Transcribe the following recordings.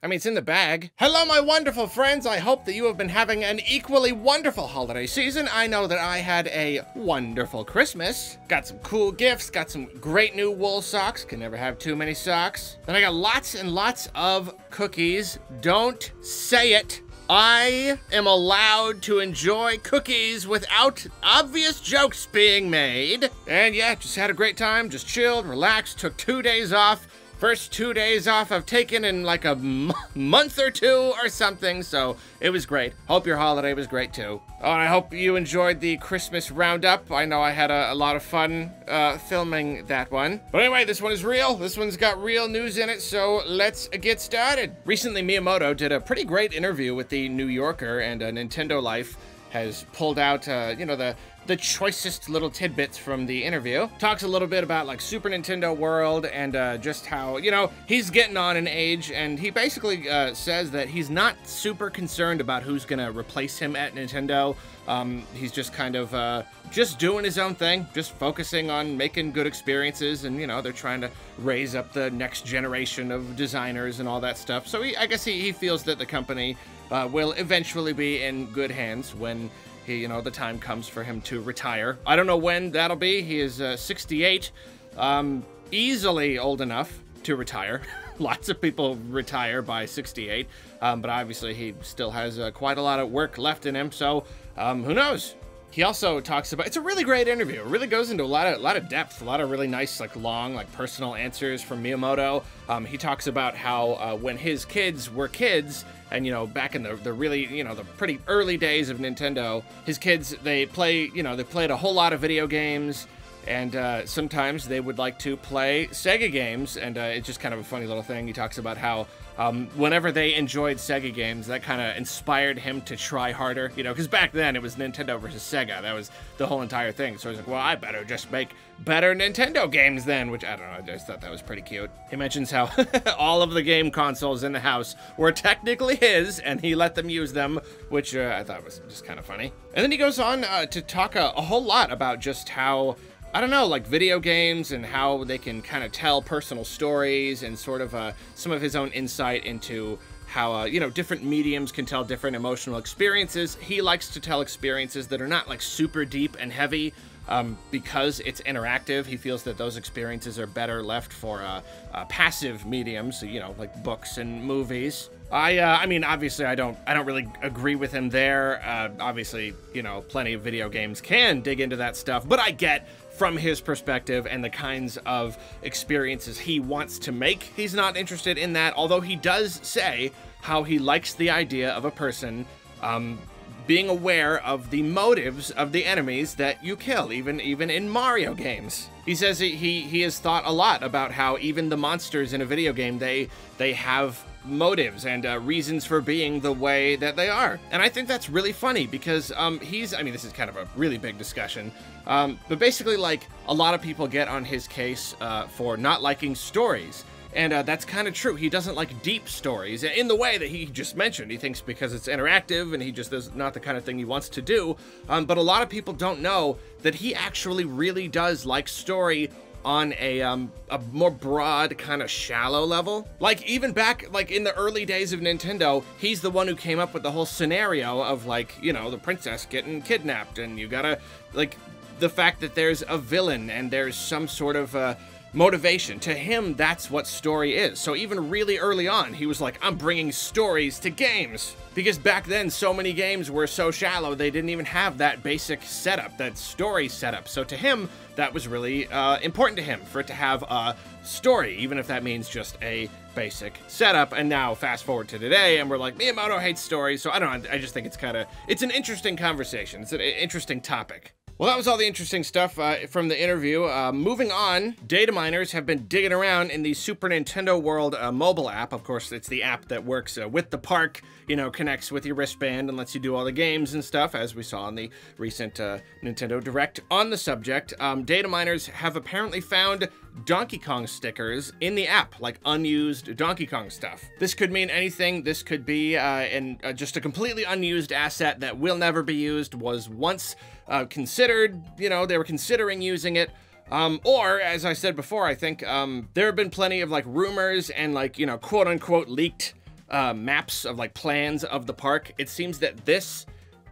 I mean, it's in the bag. Hello, my wonderful friends. I hope that you have been having an equally wonderful holiday season. I know that I had a wonderful Christmas. Got some cool gifts, got some great new wool socks. Can never have too many socks. Then I got lots and lots of cookies. Don't say it. I am allowed to enjoy cookies without obvious jokes being made. And yeah, just had a great time, just chilled, relaxed, took two days off first two days off I've taken in like a month or two or something, so it was great. Hope your holiday was great too. Oh, I hope you enjoyed the Christmas roundup. I know I had a, a lot of fun uh, filming that one. But anyway, this one is real. This one's got real news in it, so let's get started. Recently, Miyamoto did a pretty great interview with the New Yorker and uh, Nintendo Life has pulled out, uh, you know, the the choicest little tidbits from the interview. Talks a little bit about like Super Nintendo World and uh, just how, you know, he's getting on in age and he basically uh, says that he's not super concerned about who's gonna replace him at Nintendo. Um, he's just kind of uh, just doing his own thing, just focusing on making good experiences, and you know they're trying to raise up the next generation of designers and all that stuff. So he, I guess he, he feels that the company uh, will eventually be in good hands when he, you know, the time comes for him to retire. I don't know when that'll be. He is uh, 68, um, easily old enough to retire. Lots of people retire by 68, um, but obviously he still has uh, quite a lot of work left in him, so um, who knows? He also talks about it's a really great interview. It really goes into a lot of a lot of depth, a lot of really nice, like long, like personal answers from Miyamoto. Um, he talks about how uh, when his kids were kids, and you know, back in the the really you know the pretty early days of Nintendo, his kids they play you know they played a whole lot of video games. And uh, sometimes they would like to play Sega games, and uh, it's just kind of a funny little thing. He talks about how um, whenever they enjoyed Sega games, that kind of inspired him to try harder, you know, because back then it was Nintendo versus Sega. That was the whole entire thing. So he's like, well, I better just make better Nintendo games then, which I don't know, I just thought that was pretty cute. He mentions how all of the game consoles in the house were technically his, and he let them use them, which uh, I thought was just kind of funny. And then he goes on uh, to talk a, a whole lot about just how I don't know, like video games and how they can kind of tell personal stories and sort of uh, some of his own insight into how, uh, you know, different mediums can tell different emotional experiences. He likes to tell experiences that are not like super deep and heavy um, because it's interactive. He feels that those experiences are better left for uh, uh passive mediums, you know, like books and movies. I, uh, I mean, obviously, I don't, I don't really agree with him there. Uh, obviously, you know, plenty of video games can dig into that stuff, but I get from his perspective and the kinds of experiences he wants to make. He's not interested in that, although he does say how he likes the idea of a person um, being aware of the motives of the enemies that you kill, even even in Mario games. He says he, he, he has thought a lot about how even the monsters in a video game, they they have motives and uh, reasons for being the way that they are. And I think that's really funny because um, he's, I mean, this is kind of a really big discussion, um, but basically, like, a lot of people get on his case uh, for not liking stories. And uh, that's kind of true. He doesn't like deep stories in the way that he just mentioned. He thinks because it's interactive and he just is not the kind of thing he wants to do. Um, but a lot of people don't know that he actually really does like story on a um a more broad kind of shallow level. Like even back like in the early days of Nintendo, he's the one who came up with the whole scenario of like, you know, the princess getting kidnapped and you got to like the fact that there's a villain and there's some sort of uh motivation. To him, that's what story is. So even really early on, he was like, I'm bringing stories to games. Because back then, so many games were so shallow, they didn't even have that basic setup, that story setup. So to him, that was really uh, important to him, for it to have a story, even if that means just a basic setup. And now fast forward to today, and we're like, Miyamoto hates stories. So I don't know, I just think it's kind of, it's an interesting conversation. It's an interesting topic. Well, that was all the interesting stuff uh, from the interview. Uh, moving on, data miners have been digging around in the Super Nintendo World uh, mobile app. Of course, it's the app that works uh, with the park, you know, connects with your wristband and lets you do all the games and stuff, as we saw in the recent uh, Nintendo Direct. On the subject, um, data miners have apparently found Donkey Kong stickers in the app, like unused Donkey Kong stuff. This could mean anything. This could be uh, in, just a completely unused asset that will never be used, was once uh, considered, you know, they were considering using it. Um, or, as I said before, I think um, there have been plenty of like rumors and like, you know, quote unquote leaked uh, maps of like plans of the park, it seems that this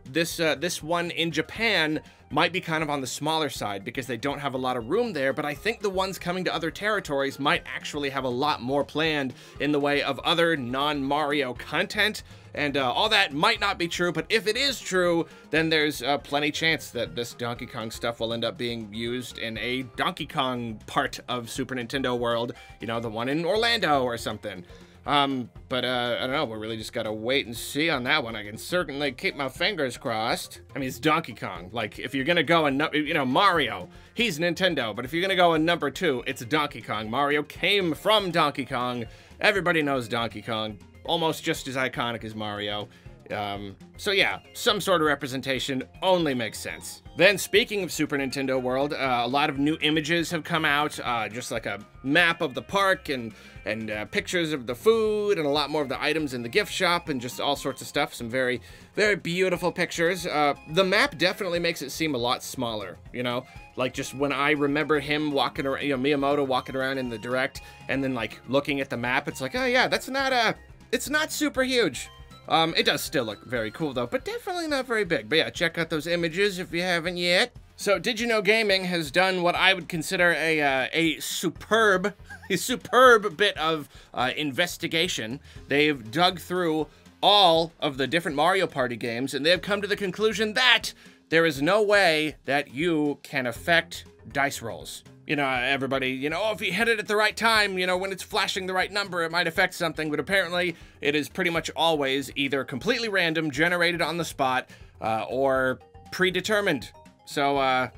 this uh, this one in Japan might be kind of on the smaller side because they don't have a lot of room there, but I think the ones coming to other territories might actually have a lot more planned in the way of other non-Mario content, and uh, all that might not be true, but if it is true, then there's uh, plenty chance that this Donkey Kong stuff will end up being used in a Donkey Kong part of Super Nintendo World, you know, the one in Orlando or something. Um, but, uh, I don't know, we really just gotta wait and see on that one. I can certainly keep my fingers crossed. I mean, it's Donkey Kong. Like, if you're gonna go and, you know, Mario, he's Nintendo, but if you're gonna go in number two, it's Donkey Kong. Mario came from Donkey Kong. Everybody knows Donkey Kong. Almost just as iconic as Mario. Um, so yeah, some sort of representation only makes sense. Then speaking of Super Nintendo World, uh, a lot of new images have come out, uh, just like a map of the park and and uh, pictures of the food and a lot more of the items in the gift shop and just all sorts of stuff. Some very, very beautiful pictures. Uh, the map definitely makes it seem a lot smaller, you know? Like just when I remember him walking around, you know, Miyamoto walking around in the direct and then like looking at the map, it's like, oh yeah, that's not a, it's not super huge. Um, it does still look very cool though, but definitely not very big. But yeah, check out those images if you haven't yet. So, Did You Know Gaming has done what I would consider a, uh, a superb, a superb bit of uh, investigation. They've dug through all of the different Mario Party games, and they've come to the conclusion that there is no way that you can affect dice rolls you know, everybody, you know, oh, if you hit it at the right time, you know, when it's flashing the right number, it might affect something. But apparently, it is pretty much always either completely random, generated on the spot, uh, or predetermined. So, uh,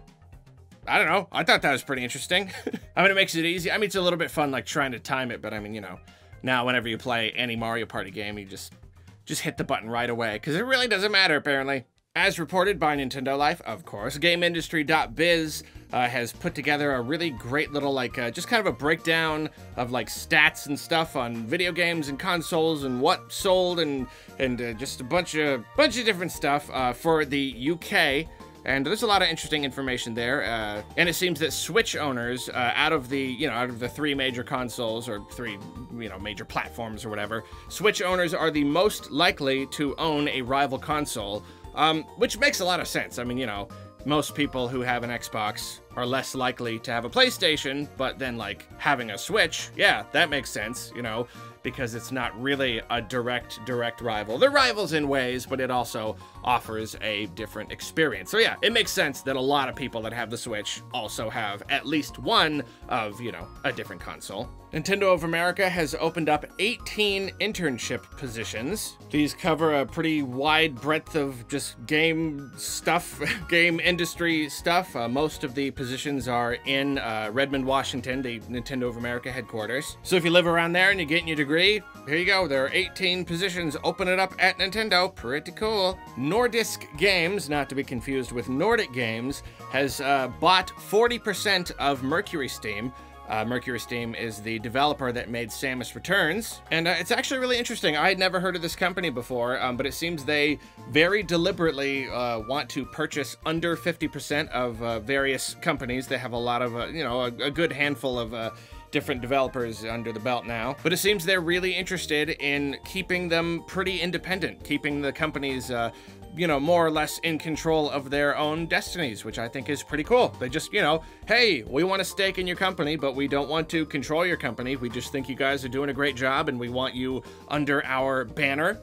I don't know. I thought that was pretty interesting. I mean, it makes it easy. I mean, it's a little bit fun, like, trying to time it. But, I mean, you know, now whenever you play any Mario Party game, you just, just hit the button right away. Because it really doesn't matter, apparently. As reported by Nintendo Life, of course, GameIndustry.biz uh, has put together a really great little, like, uh, just kind of a breakdown of, like, stats and stuff on video games and consoles and what sold and and uh, just a bunch of bunch of different stuff uh, for the UK. And there's a lot of interesting information there. Uh, and it seems that Switch owners, uh, out of the, you know, out of the three major consoles or three, you know, major platforms or whatever, Switch owners are the most likely to own a rival console, um, which makes a lot of sense. I mean, you know, most people who have an Xbox are less likely to have a PlayStation, but then like having a Switch, yeah, that makes sense, you know, because it's not really a direct, direct rival. They're rivals in ways, but it also offers a different experience. So yeah, it makes sense that a lot of people that have the Switch also have at least one of, you know, a different console. Nintendo of America has opened up 18 internship positions. These cover a pretty wide breadth of just game stuff, game industry stuff. Uh, most of the positions are in uh, Redmond, Washington, the Nintendo of America headquarters. So if you live around there and you're getting your degree, here you go. There are 18 positions. Open it up at Nintendo. Pretty cool. Nordisk Games, not to be confused with Nordic Games, has uh, bought 40% of Mercury Steam. Uh, Mercury Steam is the developer that made Samus Returns, and uh, it's actually really interesting. I had never heard of this company before, um, but it seems they very deliberately uh, want to purchase under 50% of uh, various companies. They have a lot of, uh, you know, a, a, good handful of uh, different developers under the belt now. But it seems they're really interested in keeping them pretty independent, keeping the companies uh, you know, more or less in control of their own destinies, which I think is pretty cool. They just, you know, hey, we want a stake in your company, but we don't want to control your company. We just think you guys are doing a great job and we want you under our banner.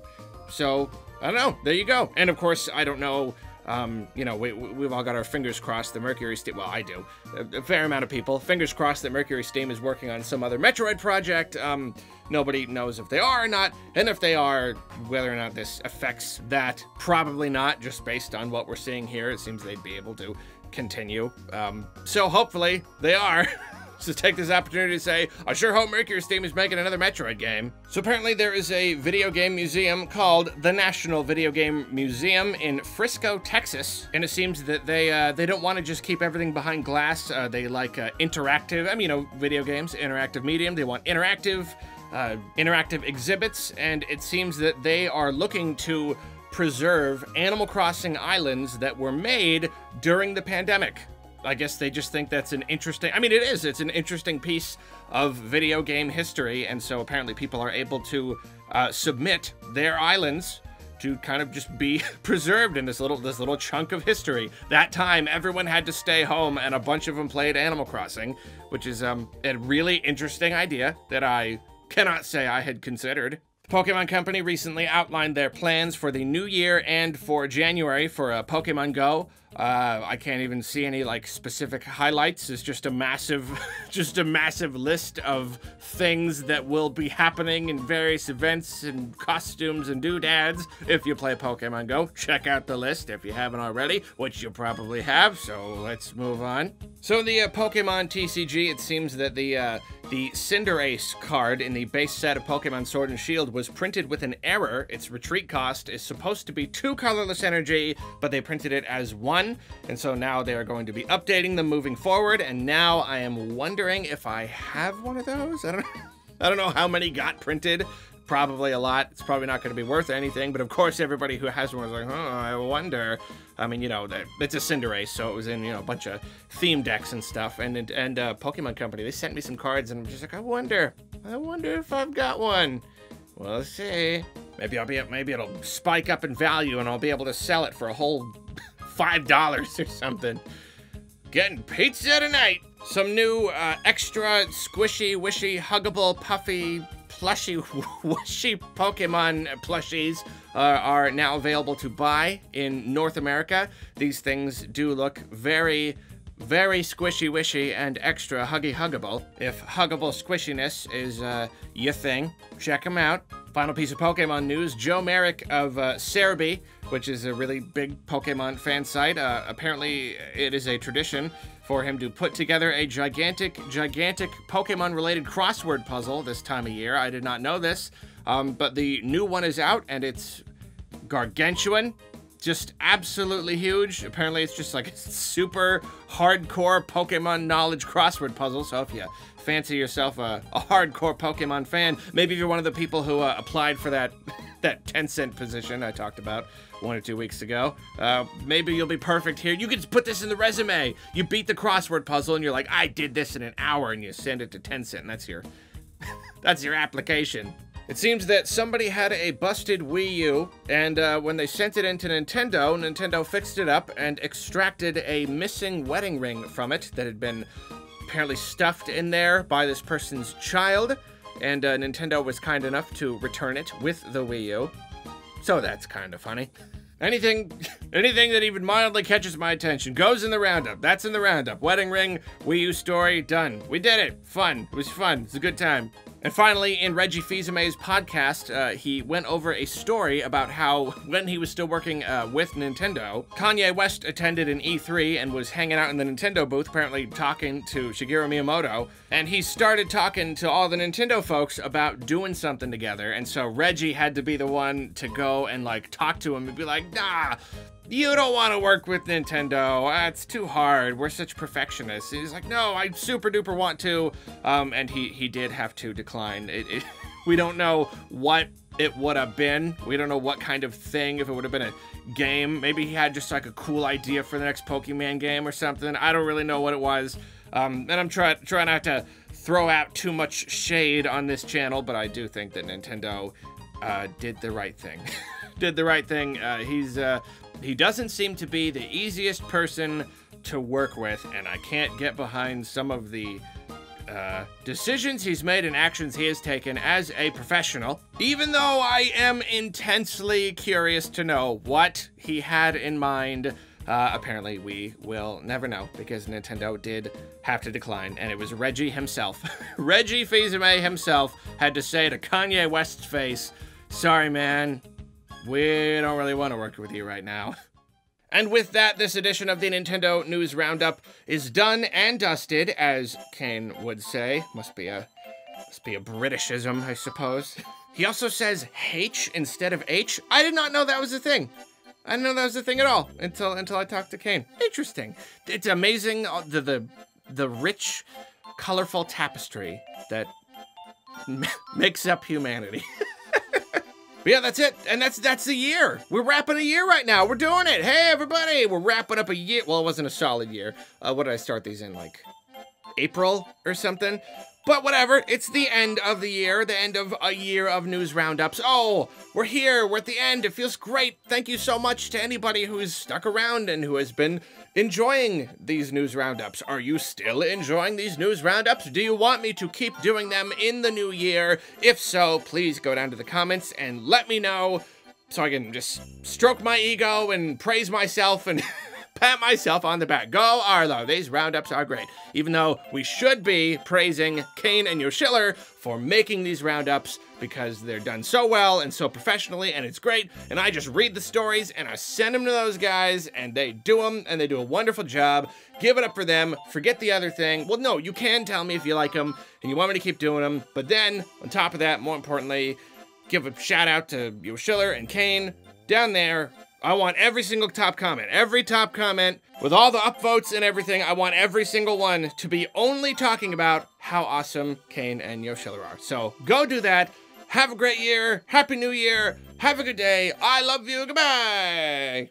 So, I don't know. There you go. And of course, I don't know um, you know, we, we've all got our fingers crossed the Mercury Steam, well, I do, a, a, fair amount of people, fingers crossed that Mercury Steam is working on some other Metroid project. Um, nobody knows if they are or not, and if they are, whether or not this affects that. Probably not, just based on what we're seeing here. It seems they'd be able to continue. Um, so hopefully they are. So take this opportunity to say, I sure hope Mercury Steam is making another Metroid game. So apparently there is a video game museum called the National Video Game Museum in Frisco, Texas. And it seems that they uh, they don't want to just keep everything behind glass. Uh, they like uh, interactive, I mean, you know, video games, interactive medium. They want interactive, uh, interactive exhibits. And it seems that they are looking to preserve Animal Crossing islands that were made during the pandemic. I guess they just think that's an interesting. I mean, it is. It's an interesting piece of video game history, and so apparently people are able to uh, submit their islands to kind of just be preserved in this little this little chunk of history. That time, everyone had to stay home, and a bunch of them played Animal Crossing, which is um, a really interesting idea that I cannot say I had considered. Pokemon Company recently outlined their plans for the new year and for January for uh, Pokemon Go. Uh, I can't even see any like specific highlights. It's just a massive, just a massive list of things that will be happening in various events and costumes and doodads. If you play Pokemon Go, check out the list if you haven't already, which you probably have. So let's move on. So the uh, Pokemon TCG, it seems that the uh, the Cinderace card in the base set of Pokemon Sword and Shield was printed with an error. Its retreat cost is supposed to be two colorless energy, but they printed it as one. And so now they are going to be updating them moving forward. And now I am wondering if I have one of those. I don't know. I don't know how many got printed. Probably a lot. It's probably not going to be worth anything. But of course, everybody who has one is like, oh, I wonder. I mean, you know, it's a Cinderace, so it was in, you know, a bunch of theme decks and stuff. And and uh, Pokemon Company, they sent me some cards, and I'm just like, I wonder. I wonder if I've got one. We'll see. Maybe I'll be maybe it'll spike up in value, and I'll be able to sell it for a whole five dollars or something. Getting pizza tonight. Some new uh, extra squishy, wishy, huggable, puffy plushy, wishy Pokemon plushies uh, are now available to buy in North America. These things do look very, very squishy wishy and extra huggy huggable. If huggable squishiness is uh, your thing, check them out. Final piece of Pokemon news Joe Merrick of uh, Serebii, which is a really big Pokemon fan site. Uh, apparently, it is a tradition for him to put together a gigantic, gigantic Pokemon-related crossword puzzle this time of year. I did not know this, um, but the new one is out, and it's gargantuan. Just absolutely huge. Apparently, it's just like a super hardcore Pokemon knowledge crossword puzzle. So if you fancy yourself a, a hardcore Pokemon fan, maybe you're one of the people who uh, applied for that that Tencent position I talked about one or two weeks ago. Uh, maybe you'll be perfect here. You can just put this in the resume. You beat the crossword puzzle and you're like, I did this in an hour, and you send it to Tencent, and that's your that's your application. It seems that somebody had a busted Wii U, and uh, when they sent it into Nintendo, Nintendo fixed it up and extracted a missing wedding ring from it that had been apparently stuffed in there by this person's child and uh, Nintendo was kind enough to return it with the Wii U. So that's kind of funny. Anything, anything that even mildly catches my attention goes in the roundup. That's in the roundup. Wedding ring, Wii U story, done. We did it. Fun. It was fun. It's a good time. And finally, in Reggie Fils-Aimé's podcast, uh, he went over a story about how, when he was still working uh, with Nintendo, Kanye West attended an E3 and was hanging out in the Nintendo booth, apparently talking to Shigeru Miyamoto. And he started talking to all the Nintendo folks about doing something together. And so Reggie had to be the one to go and like talk to him and be like, nah, you don't want to work with Nintendo. That's too hard. We're such perfectionists. he's like, no, I super duper want to. Um, and he, he did have to decline. It, it, we don't know what it would have been. We don't know what kind of thing, if it would have been a game. Maybe he had just like a cool idea for the next Pokemon game or something. I don't really know what it was. Um, and I'm trying trying not to throw out too much shade on this channel, but I do think that Nintendo uh, did the right thing. did the right thing. Uh, he's uh, he doesn't seem to be the easiest person to work with, and I can't get behind some of the uh, decisions he's made and actions he has taken as a professional, even though I am intensely curious to know what he had in mind. Uh, apparently, we will never know because Nintendo did have to decline, and it was Reggie himself. Reggie fils himself had to say to Kanye West's face, Sorry, man, we don't really want to work with you right now. And with that, this edition of the Nintendo News Roundup is done and dusted, as Kane would say. Must be a must be a Britishism, I suppose. He also says H instead of H. I did not know that was a thing. I didn't know that was a thing at all until until I talked to Kane. Interesting. It's amazing uh, the the the rich, colorful tapestry that makes up humanity. But yeah, that's it. And that's that's the year. We're wrapping a year right now. We're doing it. Hey, everybody. We're wrapping up a year. Well, it wasn't a solid year. Uh, what did I start these in? Like April or something? But whatever, it's the end of the year, the end of a year of news roundups. Oh, we're here, we're at the end, it feels great. Thank you so much to anybody who's stuck around and who has been enjoying these news roundups. Are you still enjoying these news roundups? Do you want me to keep doing them in the new year? If so, please go down to the comments and let me know so I can just stroke my ego and praise myself and pat myself on the back. Go Arlo, these roundups are great. Even though we should be praising Kane and Yoshiller for making these roundups because they're done so well and so professionally and it's great. And I just read the stories and I send them to those guys and they do them and they do a wonderful job. Give it up for them. Forget the other thing. Well, no, you can tell me if you like them and you want me to keep doing them. But then, on top of that, more importantly, give a shout out to Yo Yoshiller and Kane down there I want every single top comment, every top comment, with all the upvotes and everything, I want every single one to be only talking about how awesome Kane and Yoshiller are. So go do that. Have a great year. Happy New Year. Have a good day. I love you. Goodbye.